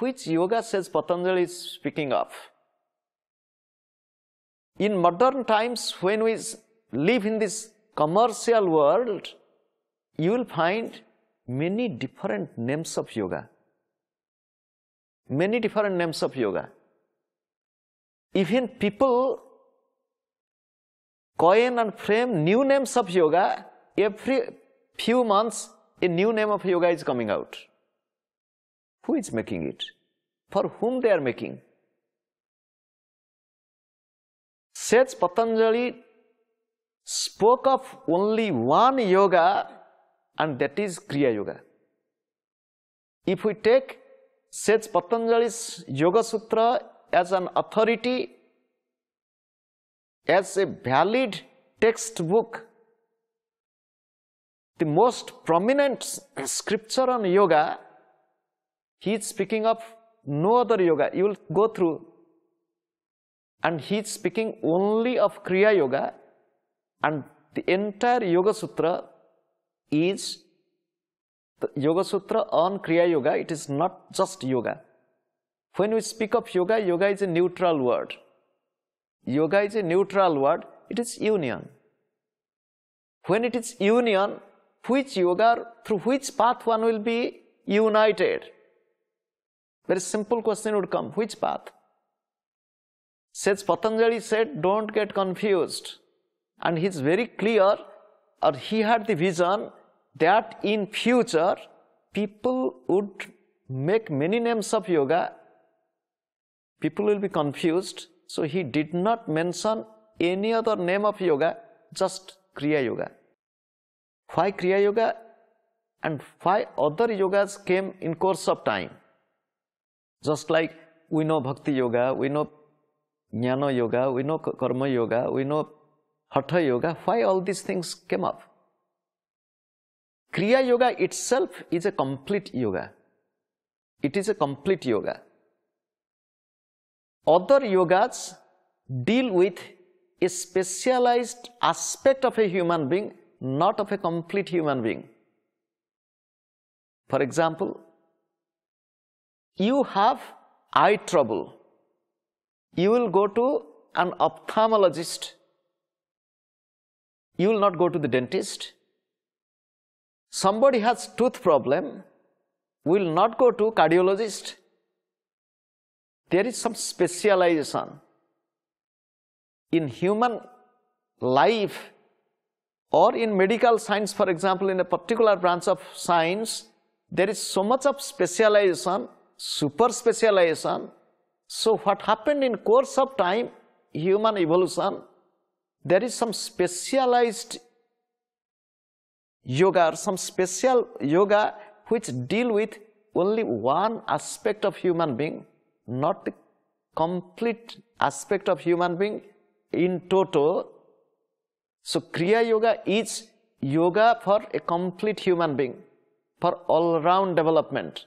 which yoga Sage Patanjali is speaking of? In modern times, when we live in this commercial world, you will find many different names of yoga. Many different names of yoga. Even people coin and frame new names of yoga. Every few months, a new name of yoga is coming out. Who is making it? For whom they are making? Sage Patanjali spoke of only one yoga and that is Kriya Yoga. If we take Sage Patanjali's Yoga Sutra as an authority, as a valid textbook, the most prominent scripture on yoga, he is speaking of no other yoga. You will go through and he is speaking only of Kriya Yoga and the entire Yoga Sutra is the Yoga Sutra on Kriya Yoga, it is not just yoga. When we speak of yoga, yoga is a neutral word. Yoga is a neutral word, it is union. When it is union, which yoga, through which path one will be united? Very simple question would come, which path? Sage Patanjali said, don't get confused. And he's very clear, or he had the vision that in future people would make many names of yoga. People will be confused. So he did not mention any other name of yoga, just Kriya Yoga. Why Kriya Yoga and why other yogas came in course of time? Just like we know Bhakti Yoga, we know Jnana Yoga, we know Karma Yoga, we know Hatha Yoga. Why all these things came up? Kriya Yoga itself is a complete yoga. It is a complete yoga. Other yogas deal with a specialized aspect of a human being, not of a complete human being. For example, you have eye trouble you will go to an ophthalmologist. You will not go to the dentist. Somebody has tooth problem, will not go to cardiologist. There is some specialization. In human life or in medical science, for example, in a particular branch of science, there is so much of specialization, super specialization, so what happened in course of time, human evolution, there is some specialized yoga or some special yoga which deal with only one aspect of human being, not the complete aspect of human being in total. So Kriya Yoga is yoga for a complete human being, for all-round development.